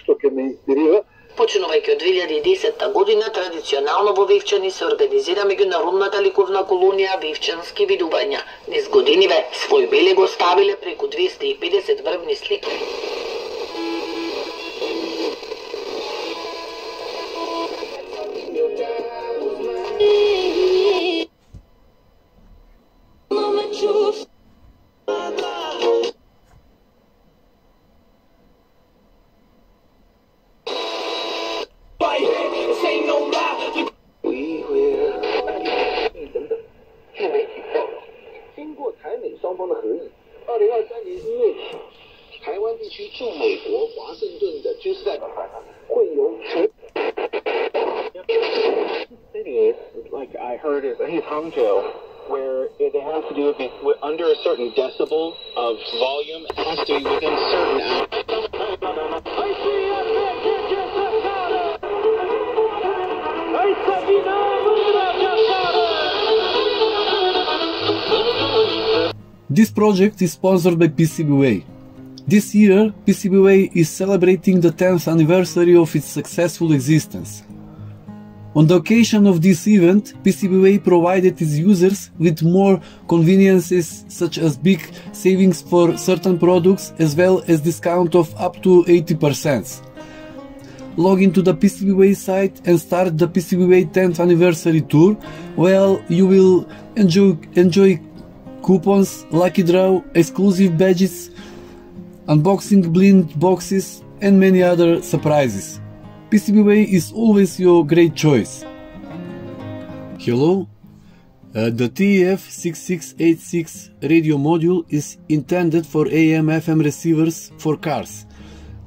Што ќе ме инспирира Почнувајќи од 2010 година, традиционално во Вивчани се организира меѓународната ликовна колонија Вивчански видувања. Низ годиниве, свој белег оставиле преку 250 врвни слики. I heard, is in Hangzhou, where it has to do with, under a certain decibel of volume. It has to be within certain. This project is sponsored by PCBWay. This year, PCBWay is celebrating the 10th anniversary of its successful existence. On the occasion of this event, PCBWay provided its users with more conveniences such as big savings for certain products as well as discount of up to 80%. Log into the PCBWay site and start the PCBWay 10th anniversary tour, where you will enjoy, enjoy coupons, lucky draw, exclusive badges, unboxing blind boxes, and many other surprises. PCBWay is always your great choice. Hello? Uh, the TEF6686 radio module is intended for AM FM receivers for cars.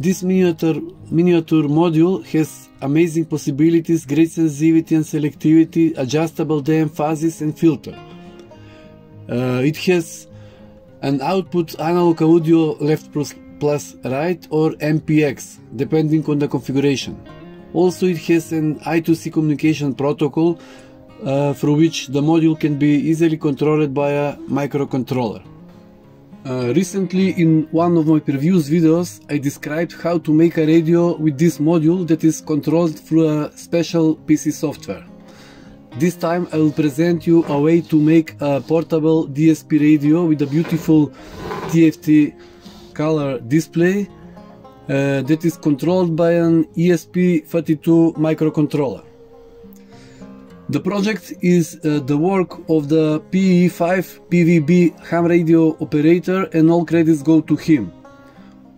This miniature, miniature module has amazing possibilities, great sensitivity and selectivity, adjustable de-emphasis and filter. Uh, it has an output analog audio left plus, right or MPX depending on the configuration. Also it has an I2C communication protocol uh, through which the module can be easily controlled by a microcontroller. Uh, recently in one of my previous videos I described how to make a radio with this module that is controlled through a special PC software. This time I will present you a way to make a portable DSP radio with a beautiful TFT color display uh, that is controlled by an ESP32 microcontroller. The project is uh, the work of the PE5PVB ham radio operator and all credits go to him.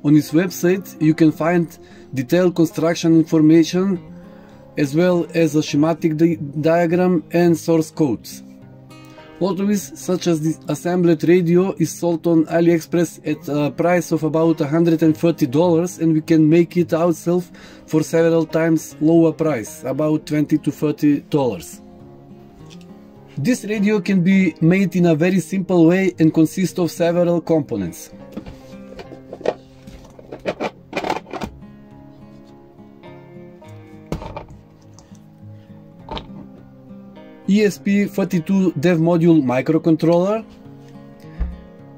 On his website you can find detailed construction information as well as a schematic di diagram and source codes. Lotovis such as this assembled radio is sold on AliExpress at a price of about $130 and we can make it ourselves for several times lower price, about 20 to 30 dollars. This radio can be made in a very simple way and consists of several components. ESP32 dev module microcontroller,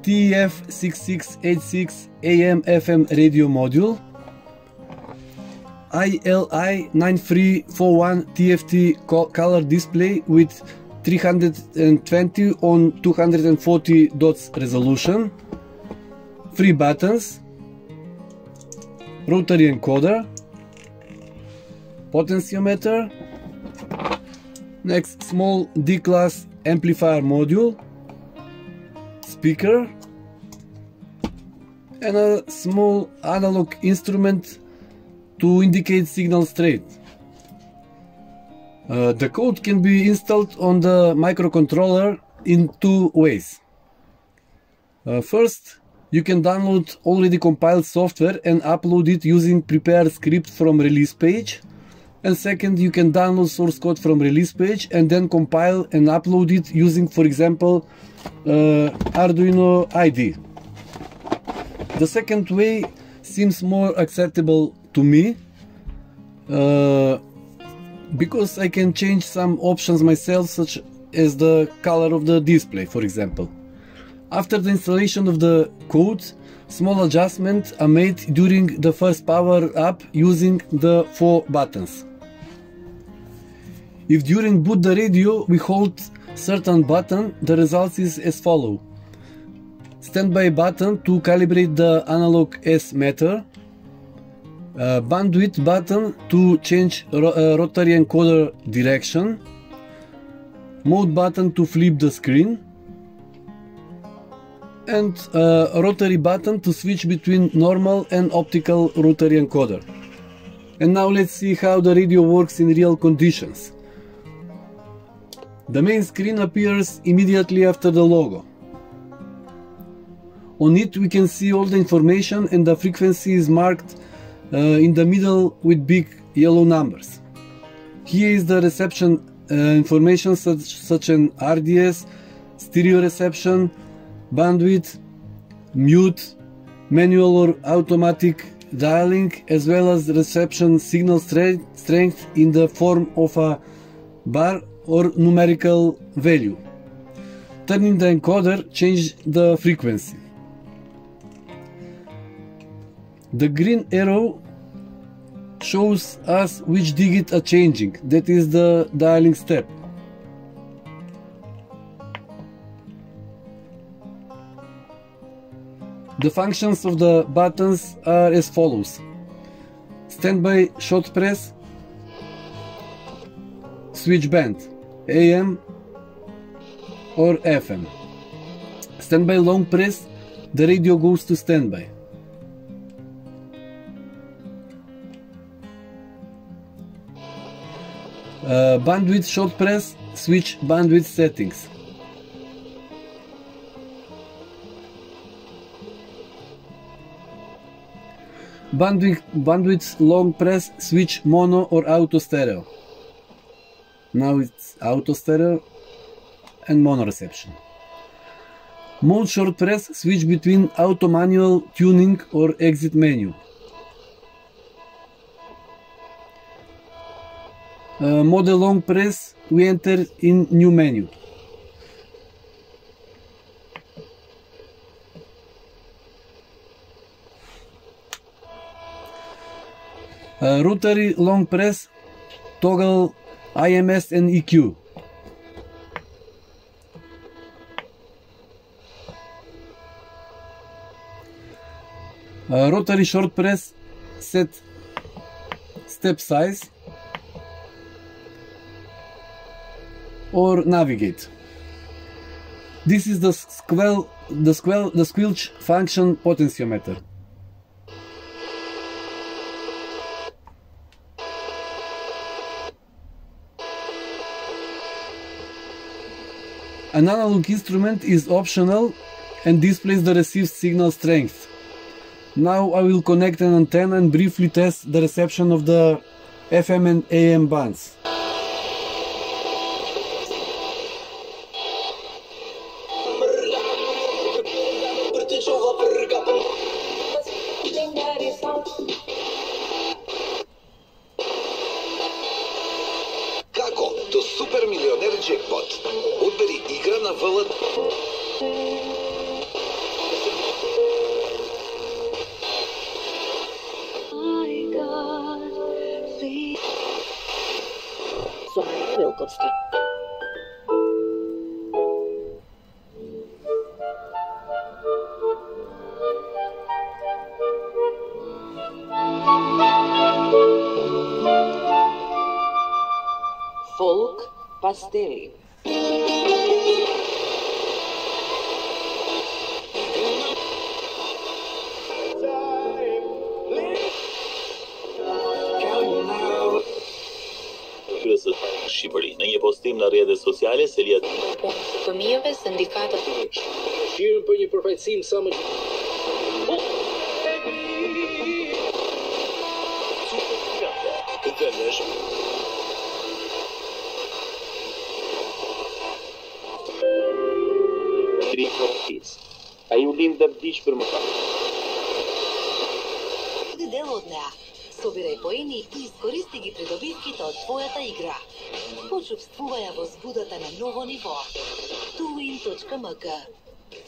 TEF6686 AM FM radio module, ILI9341 TFT color display with 320 on 240 dots resolution, three buttons, rotary encoder, potentiometer, Next, small D-class amplifier module, speaker, and a small analog instrument to indicate signal straight. Uh, the code can be installed on the microcontroller in two ways. Uh, first, you can download already compiled software and upload it using prepared script from release page and second you can download source code from release page and then compile and upload it using for example uh, Arduino IDE. The second way seems more acceptable to me uh, because I can change some options myself such as the color of the display for example. After the installation of the code, small adjustments are made during the first power up using the four buttons. If during boot the radio we hold certain button, the result is as follow. Standby button to calibrate the analog S meter, uh, bandwidth button to change ro uh, rotary encoder direction, mode button to flip the screen, and uh, rotary button to switch between normal and optical rotary encoder. And now let's see how the radio works in real conditions. The main screen appears immediately after the logo. On it we can see all the information and the frequency is marked uh, in the middle with big yellow numbers. Here is the reception uh, information such, such as RDS, stereo reception, bandwidth, mute, manual or automatic dialing as well as reception signal strength in the form of a bar or numerical value. Turning the encoder changes the frequency. The green arrow shows us which digit are changing, that is the dialing step. The functions of the buttons are as follows. Standby short press, switch band, AM or FM. Standby long press, the radio goes to standby. Uh, bandwidth short press, switch bandwidth settings. Bandwidth, bandwidth long press, switch mono or auto stereo. Now it's auto stereo and mono reception. Mode short press, switch between auto manual tuning or exit menu. Uh, mode long press, we enter in new menu. Uh, rotary long press, toggle IMS and EQ. Uh, rotary short press, set step size or navigate. This is the squel, the squel, the squelch function potentiometer. An analog instrument is optional and displays the received signal strength. Now I will connect an antenna and briefly test the reception of the FM and AM bands. Philip. I got faith. Sorry, Bill Goodstein. Folk Pastel. kryeset në Shqipëri. Në një postim në rrjetet sociale Selia punës së fëmijëve sindikatët shirën për një përfaqësim sa më Tri profit. Ai u lind dhe vdiq për mëkat. Собирај поени и искористи ги придобивките од твојата игра. Почувствувај ја возбудата на ново ниво. tuwin.mk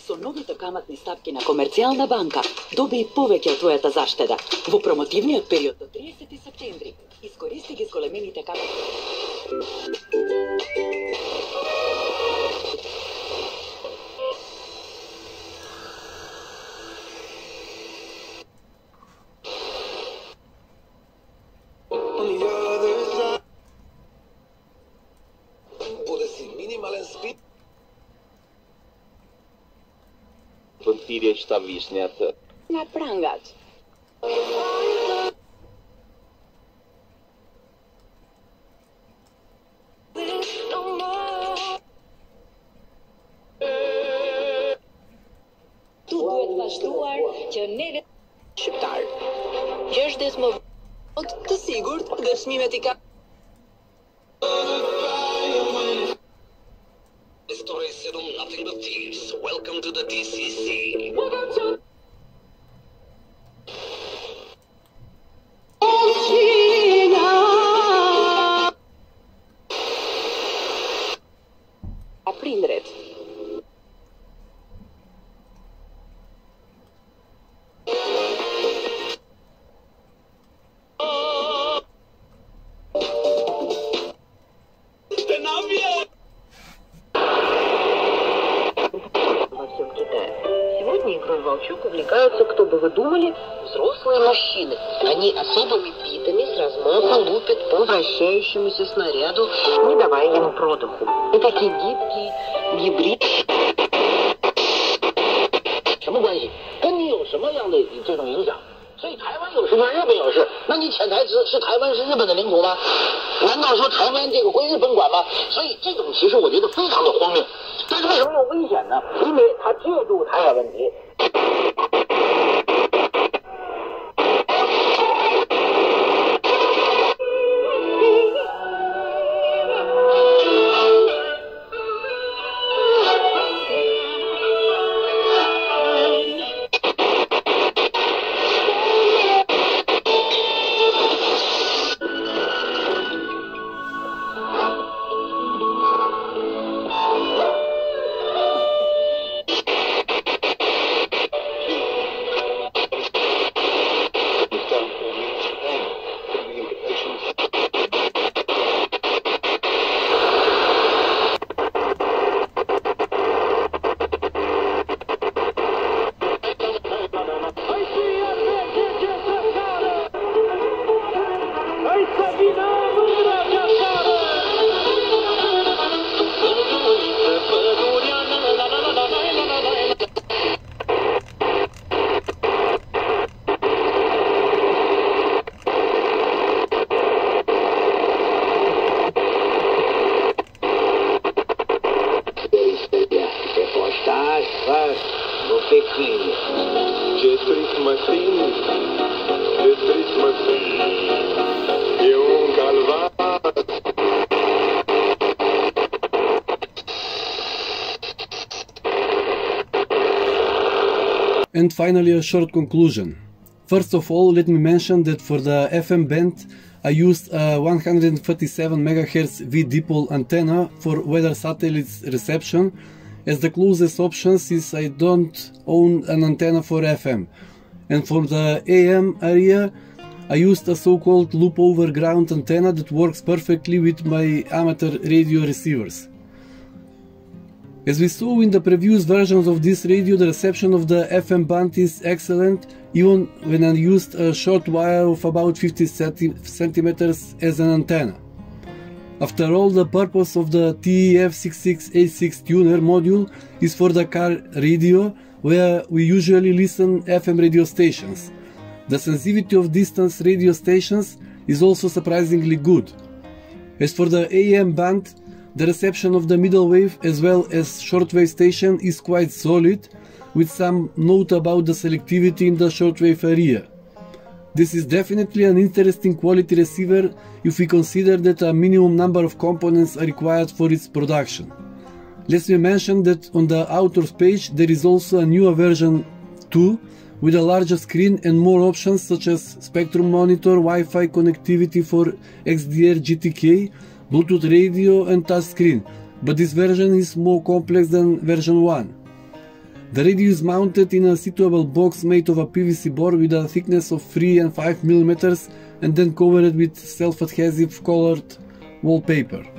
Со новите каматни стапки на Комерцијална банка, доби повеќе од твојата заштеда. Во промотивниот период до 30 септември. Искористи ги зголемените каматни. thirje që ta visni atë. Nga prangat. Увлекаются, кто бы вы думали, взрослые мужчины. Они особыми битами с размаха лупят по вращающемуся снаряду, не давая ему продыху. И такие гибкие, гибриды. And finally, a short conclusion. First of all, let me mention that for the FM band, I used a 137 MHz V-dipole antenna for weather satellites reception, as the closest option since I don't own an antenna for FM. And for the AM area, I used a so-called loop over ground antenna that works perfectly with my amateur radio receivers. As we saw in the previous versions of this radio, the reception of the FM band is excellent, even when I used a short wire of about 50 centi- centimeters as an antenna. After all, the purpose of the TEF6686 tuner module is for the car radio, where we usually listen FM radio stations. The sensitivity of distance radio stations is also surprisingly good. As for the AM band, the reception of the middle wave as well as shortwave station is quite solid, with some note about the selectivity in the shortwave area. This is definitely an interesting quality receiver if we consider that a minimum number of components are required for its production. Let me mention that on the author's page there is also a newer version 2 with a larger screen and more options such as spectrum monitor, Wi-Fi connectivity for XDR GTK, Bluetooth radio and touchscreen, but this version is more complex than version 1. The radio is mounted in a suitable box made of a PVC board with a thickness of 3 and 5 mm and then covered with self-adhesive colored wallpaper.